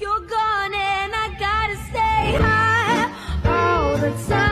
You're gone and I gotta stay high all the time.